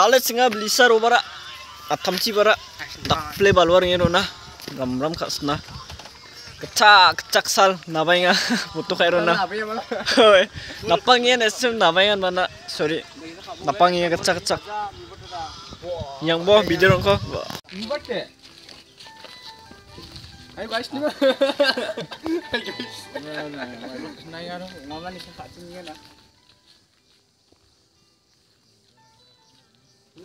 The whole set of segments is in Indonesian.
tale singa belisa ro bara atamci bara takple balwar ngero na gamram khasna kecak kecak sal nabainga foto kairo na Hoy, napangyan esem nabaingan mana sorry napangyan kecak kecak yang boh video ko Buat ke? Ayo guys, ni ba? Nah, nah, nah, ya,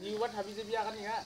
নিউ বাট ভাবি যাবি আকা নিহা